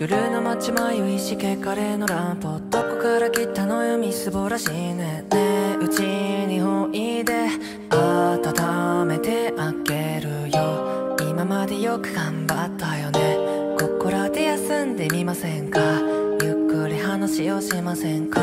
夜の街迷いしけカレのランプどこから来たのよみすぼらしいね。ね。うちにおいで温めてあげるよ。今までよく頑張ったよね。ここらで休んでみませんか？ゆっくり話をしませんか？